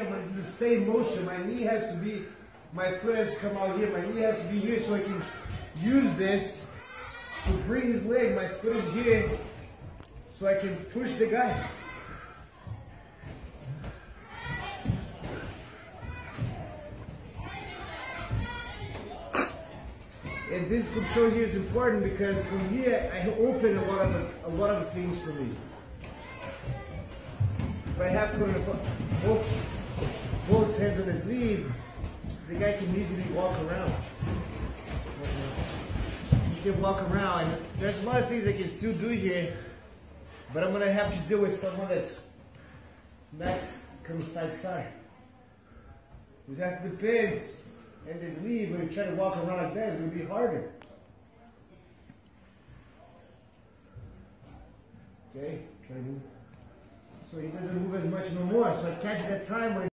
I'm gonna do the same motion. My knee has to be, my foot has to come out here. My knee has to be here so I can use this to bring his leg. My foot is here so I can push the guy. And this control here is important because from here I open a lot of the, a lot of things for me. If I have put both both hands on his sleeve, the guy can easily walk around. He can walk around. There's a lot of things I can still do here, but I'm gonna have to deal with someone that's max comes side side. It that depends. And this lead, when you try to walk around like that, it's gonna be harder. Okay, try to move. So he doesn't move as much no more. So I catch that time when